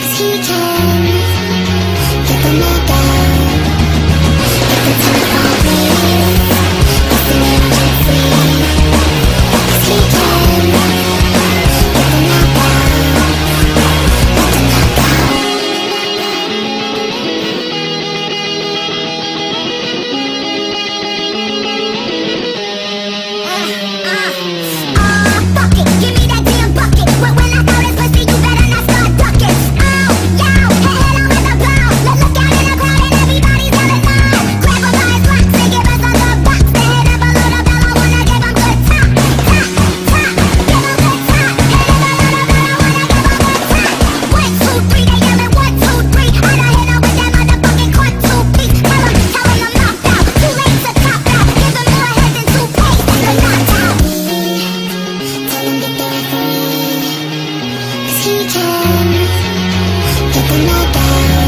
Cause he can my gone.